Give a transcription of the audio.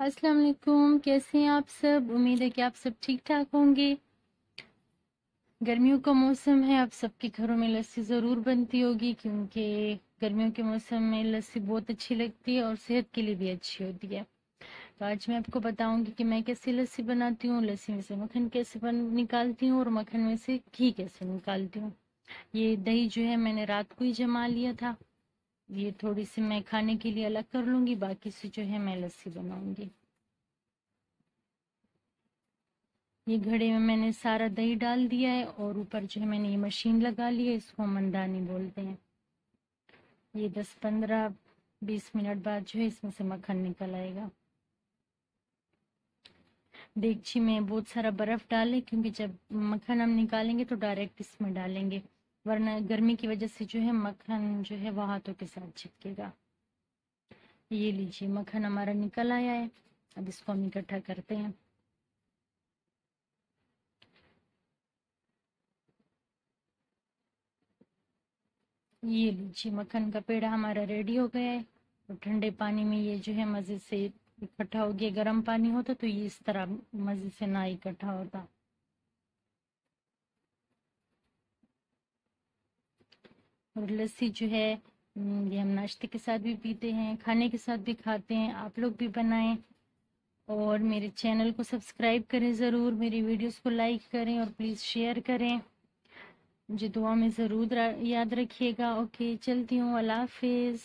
अस्सलाम वालेकुम कैसे हैं आप सब? उम्मीद है कि आप सब ठीक ठाक होंगे। गर्मियों का मौसम है, आप सबके घरों में लस्सी ज़रूर बनती होगी, क्योंकि गर्मियों के मौसम में लस्सी बहुत अच्छी लगती है और सेहत के लिए भी अच्छी होती है। तो आज मैं आपको बताऊँगी कि मैं कैसे लस्सी बनाती हूँ, लस्सी में से मक्खन कैसे बन, निकालती हूँ और मक्खन में से घी कैसे निकालती हूँ। ये दही जो है मैंने रात को ही जमा लिया था। ये थोड़ी सी मैं खाने के लिए अलग कर लूँगी, बाकी से जो है मैं लस्सी बनाऊँगी। ये घड़े में मैंने सारा दही डाल दिया है और ऊपर जो है मैंने ये मशीन लगा ली है, इसको मंदानी बोलते हैं। ये दस पंद्रह बीस मिनट बाद जो है इसमें से मक्खन निकल आएगा। देगची में बहुत सारा बर्फ़ डालें, क्योंकि जब मक्खन हम निकालेंगे तो डायरेक्ट इसमें डालेंगे। वरना गर्मी की वजह से जो है मक्खन जो है वो हाथों के साथ चिपकेगा। ये लीजिए, मक्खन हमारा निकल आया है। अब इसको हम इकट्ठा करते हैं। ये लीजिए, मक्खन का पेड़ा हमारा रेडी हो गया है। और ठंडे पानी में ये जो है मज़े से इकट्ठा हो गया। गर्म पानी होता तो ये इस तरह मज़े से ना इकट्ठा होता। और लस्सी जो है ये हम नाश्ते के साथ भी पीते हैं, खाने के साथ भी खाते हैं, आप लोग भी बनाएँ। और मेरे चैनल को सब्सक्राइब करें ज़रूर, मेरी वीडियोस को लाइक करें और प्लीज़ शेयर करें। मुझे दुआ में ज़रूर याद रखिएगा। ओके, चलती हूँ। अल्लाह हाफिज़।